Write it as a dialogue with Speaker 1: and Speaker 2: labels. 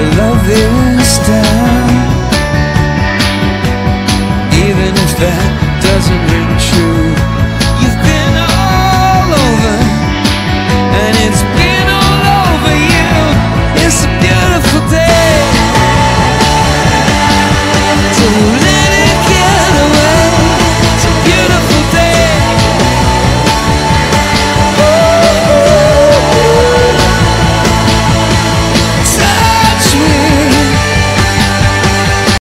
Speaker 1: Love is down